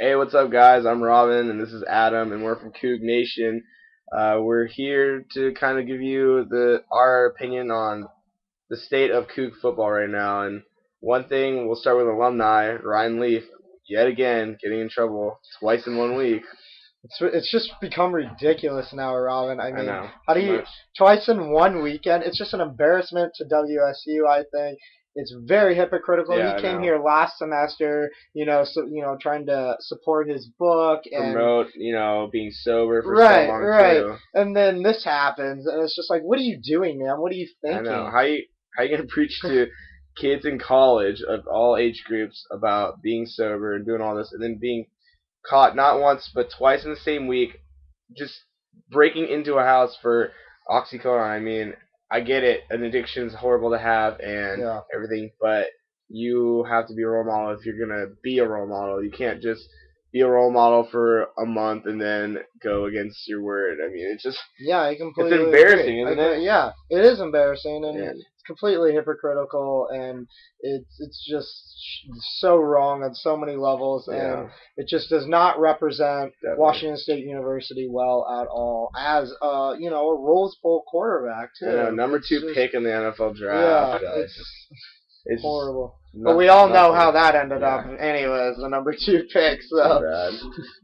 Hey, what's up, guys? I'm Robin, and this is Adam, and we're from Coug Nation. Uh, we're here to kind of give you the our opinion on the state of Coug football right now. And one thing, we'll start with alumni Ryan Leaf, yet again getting in trouble twice in one week. It's it's just become ridiculous now, Robin. I I mean, know. how do you Much. twice in one weekend? It's just an embarrassment to WSU. I think it's very hypocritical. Yeah, he came here last semester, you know, so you know, trying to support his book and promote, you know, being sober for Right, so long right. too. and then this happens, and it's just like, what are you doing, man? What are you thinking? I know. How you how you gonna preach to kids in college of all age groups about being sober and doing all this, and then being caught not once but twice in the same week, just breaking into a house for oxycodone? I mean, I get it. An addiction is horrible to have and Yeah. everything, but you have to be a role model if you're gonna be a role model. You can't just be a role model for a month and then go against your word. I mean, it's just Yeah, I completely. it's embarrassing, agree. isn't I- it? Yeah, it is embarrassing, and Yeah. Completely hypocritical, and it's it's just so wrong on so many levels, yeah. and it just does not represent Definitely. Washington State University well at all as uh you know a Rose Bowl quarterback too. Know, number two just- pick in the NFL draft. uh, it's it's horrible. not- But we all know how that ended Yeah. up. Anyways, the number two pick. So.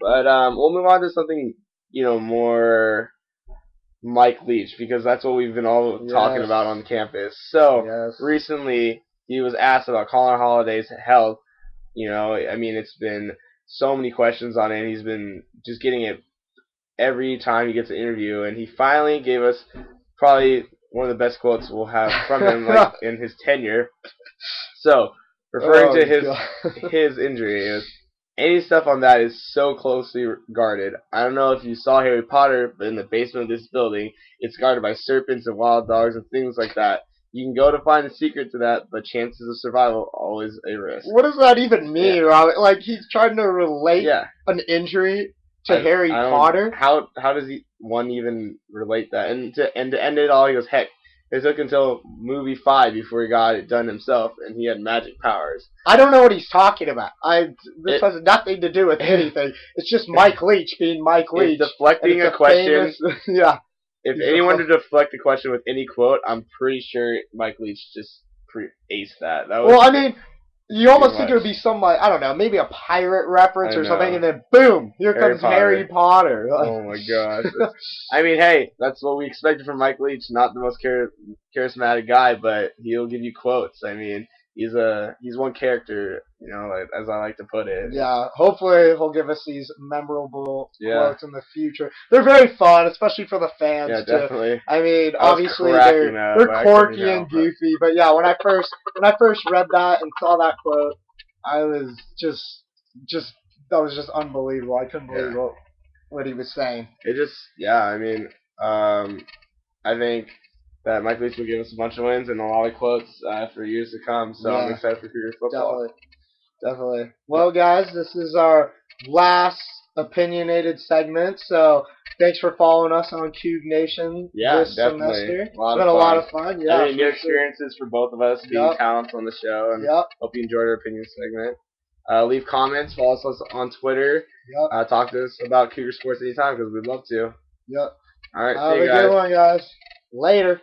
But um, we'll move on to something you know more Mike Leach because that's what we've been all talking about on campus. So yes, recently he was asked about Connor Halliday's health. You know, I mean, it's been so many questions on it. and He's been just getting it every time he gets an interview, and he finally gave us probably one of the best quotes we'll have from him like in his tenure. So, referring Oh, to his God. his injury is any stuff on that is so closely guarded. I don't know if you saw Harry Potter, but in the basement of this building, it's guarded by serpents and wild dogs and things like that. You can go to find the secret to that, but chances of survival always a risk. What does that even mean, Robert? Like he's trying to relate Yeah, an injury to I- Harry I Potter. How how does he one even relate that? And to and to end it all, he goes, heck, it took until movie five before he got it done himself, and he had magic powers. I don't know what he's talking about. I this It- has nothing to do with anything. It's just Mike Leach being Mike Leach. Deflecting it's a question, famous- yeah. if he's anyone to deflect a question with any quote, I'm pretty sure Mike Leach just pre- aced that. That was Well, I mean, you almost think it would be some like I don't know, maybe a pirate reference I or something, and then boom, here Harry comes Harry Potter. oh my gosh. I mean, hey, that's what we expected from Mike Leach. Not the most char- charismatic guy, but he'll give you quotes. I mean, he's a he's one character, you know, like, as I like to put it. Yeah, hopefully he'll give us these memorable Yeah. quotes in the future. They're very fun, especially for the fans. Yeah, to- definitely. I mean, I obviously they're up, they're but quirky and help goofy, but yeah, when I first when I first read that and saw that quote, I was just just that was just unbelievable. I couldn't believe Yeah. what what he was saying. It just, yeah, I mean, um, I think that Mike Leach will give us a bunch of wins and a lot of quotes uh, for years to come. So I'm excited for Cougar football. Definitely, definitely. Well, guys, this is our last opinionated segment. So thanks for following us on Coug Nation Yeah, this definitely. semester. It's been a lot of fun. Yeah, Yeah, I mean, new experiences for both of us being Yup. talents on the show, and Yep, hope you enjoyed our opinion segment. Uh, leave comments, follow us on Twitter, yep, uh, talk to us about Cougar Sports anytime because we'd love to. yep. All right, Have see a you guys. good one, guys. Later.